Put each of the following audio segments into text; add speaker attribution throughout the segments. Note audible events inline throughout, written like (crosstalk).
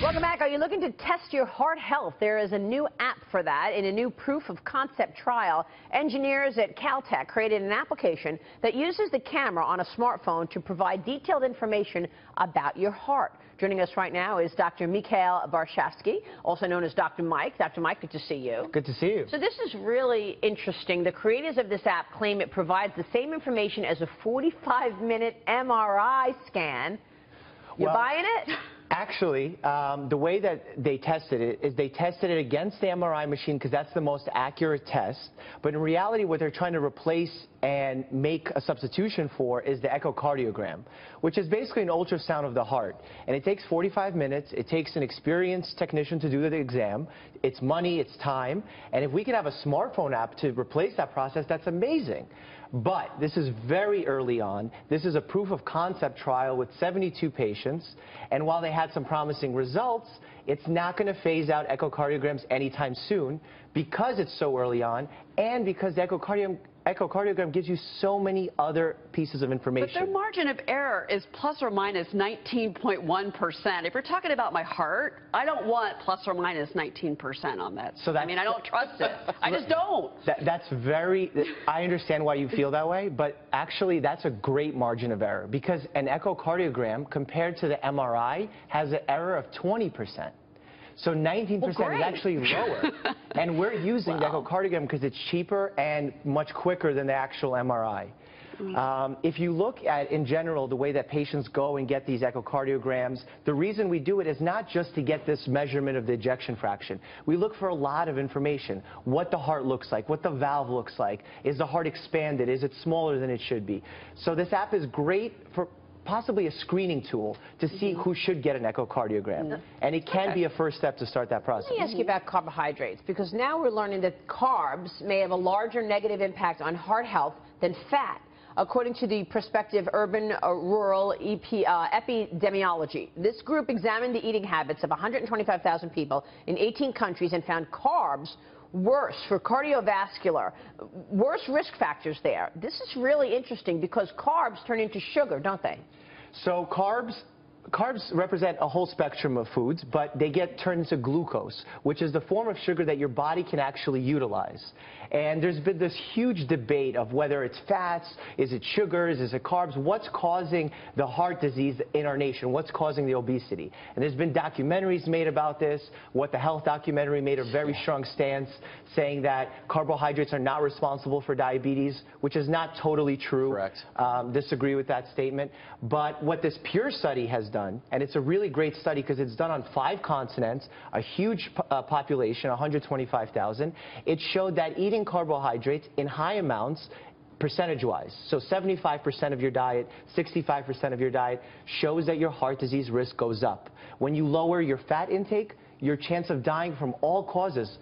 Speaker 1: Welcome back. Are you looking to test your heart health? There is a new app for that in a new proof of concept trial. Engineers at Caltech created an application that uses the camera on a smartphone to provide detailed information about your heart. Joining us right now is Dr. Mikhail Varshavski, also known as Dr. Mike. Dr. Mike, good to see you.
Speaker 2: Good to see you.
Speaker 1: So this is really interesting. The creators of this app claim it provides the same information as a 45-minute MRI scan. You
Speaker 2: Well,
Speaker 1: buying it? (laughs)
Speaker 2: Actually, um, the way that they tested it is they tested it against the MRI machine because that's the most accurate test. But in reality, what they're trying to replace and make a substitution for is the echocardiogram, which is basically an ultrasound of the heart. And it takes 45 minutes. It takes an experienced technician to do the exam. It's money, it's time. And if we could have a smartphone app to replace that process, that's amazing. But this is very early on. This is a proof of concept trial with 72 patients. And while they had some promising results, it's not going to phase out echocardiograms anytime soon because it's so early on and because the echocardiogram, echocardiogram gives you so many other pieces of information.
Speaker 3: But their margin of error is plus or minus 19.1. If you're talking about my heart, I don't want plus or minus 19% on that.
Speaker 2: So
Speaker 3: that
Speaker 2: I
Speaker 3: mean, I don't trust it. (laughs) I just don't.
Speaker 2: That, that's very, I understand why you feel that way, but actually that's a great margin of error because an echocardiogram compared to the MRI has an error of 20%. So 19%
Speaker 3: Well,
Speaker 2: is actually lower. (laughs) and we're using the
Speaker 3: Wow.
Speaker 2: echocardiogram because it's cheaper and much quicker than the actual MRI.
Speaker 3: Mm.
Speaker 2: Um, if you look at, in general, the way that patients go and get these echocardiograms, the reason we do it is not just to get this measurement of the ejection fraction. We look for a lot of information. What the heart looks like, what the valve looks like. Is the heart expanded? Is it smaller than it should be? So this app is great for possibly a screening tool to see who should get an echocardiogram. And it can be a first step to start that process.
Speaker 1: Let me ask you about carbohydrates, because now we're learning that carbs may have a larger negative impact on heart health than fat. According to the prospective Urban uh, Rural EP, uh, Epidemiology, this group examined the eating habits of 125,000 people in 18 countries and found carbs worse for cardiovascular, worse risk factors there. This is really interesting because carbs turn into sugar, don't they?
Speaker 2: So carbs, carbs represent a whole spectrum of foods, but they get turned into glucose, which is the form of sugar that your body can actually utilize. And there's been this huge debate of whether it's fats, is it sugars, is it carbs, what's causing the heart disease in our nation, what's causing the obesity. And there's been documentaries made about this. What the Health documentary made a very strong stance saying that carbohydrates are not responsible for diabetes, which is not totally true
Speaker 4: Correct.
Speaker 2: um, disagree with that statement. But what this Pure study has done, and it's a really great study because it's done on five continents, a huge uh, population, 125,000, it showed that eating carbohydrates in high amounts percentage-wise. So 75% of your diet, 65% of your diet shows that your heart disease risk goes up. When you lower your fat intake, your chance of dying from all causes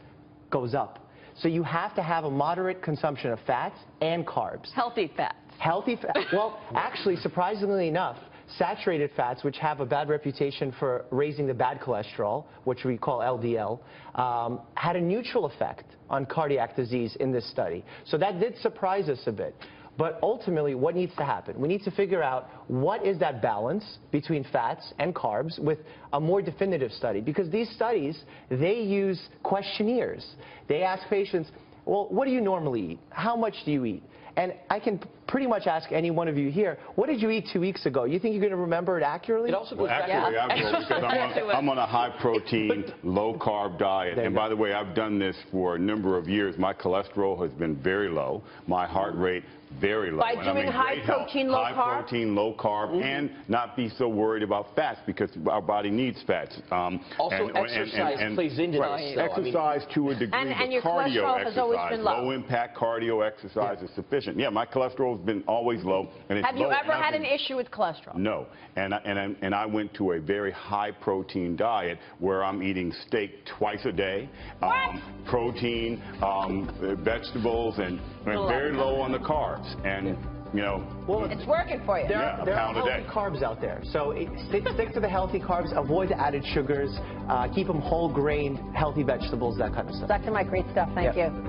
Speaker 2: goes up. So you have to have a moderate consumption of fats and carbs.
Speaker 3: Healthy fats.
Speaker 2: Healthy fat. Well, actually, surprisingly enough, saturated fats, which have a bad reputation for raising the bad cholesterol, which we call LDL, um, had a neutral effect on cardiac disease in this study. So that did surprise us a bit. But ultimately, what needs to happen? We need to figure out what is that balance between fats and carbs with a more definitive study. Because these studies, they use questionnaires. They ask patients, well, what do you normally eat? How much do you eat? And I can pretty much ask any one of you here, what did you eat two weeks ago? You think you're going to remember it accurately?
Speaker 4: It also goes
Speaker 5: Well,
Speaker 4: back
Speaker 3: Yeah.
Speaker 5: I will because I'm on, I'm on a high protein, (laughs) low carb diet.
Speaker 2: There you
Speaker 5: And
Speaker 2: go.
Speaker 5: by the way, I've done this for a number of years. My cholesterol has been very low. My heart rate very low.
Speaker 1: By
Speaker 5: And I'm
Speaker 1: doing high
Speaker 5: great health.
Speaker 1: protein, low
Speaker 5: high
Speaker 1: carb?
Speaker 5: protein, low carb, and not be so worried about fats because our body needs fats. Um,
Speaker 4: Also, exercise plays into
Speaker 5: right,
Speaker 4: this, though. I mean-
Speaker 5: Exercise to a degree,
Speaker 1: And- and your
Speaker 5: cardio
Speaker 1: cholesterol has always
Speaker 5: exercise,
Speaker 1: been low.
Speaker 5: low impact cardio exercise is sufficient. Yeah, my cholesterol has been always low, and it's
Speaker 1: Have you
Speaker 5: low,
Speaker 1: ever
Speaker 5: and
Speaker 1: had
Speaker 5: been-
Speaker 1: an issue with cholesterol?
Speaker 5: no, and I, and I, and I went to a very high protein diet where I'm eating steak twice a day, um, protein, um, vegetables, and, and very low on the carbs. And you know,
Speaker 2: Well,
Speaker 1: It's working for you.
Speaker 2: There,
Speaker 5: Yeah,
Speaker 2: are,
Speaker 5: a
Speaker 2: there are healthy carbs out there. So it, stick, stick to the healthy carbs, avoid the added sugars, uh, keep them whole grain, healthy vegetables, that kind of stuff.
Speaker 1: Dr. Mike, great stuff. Thank
Speaker 2: Yeah.
Speaker 1: you.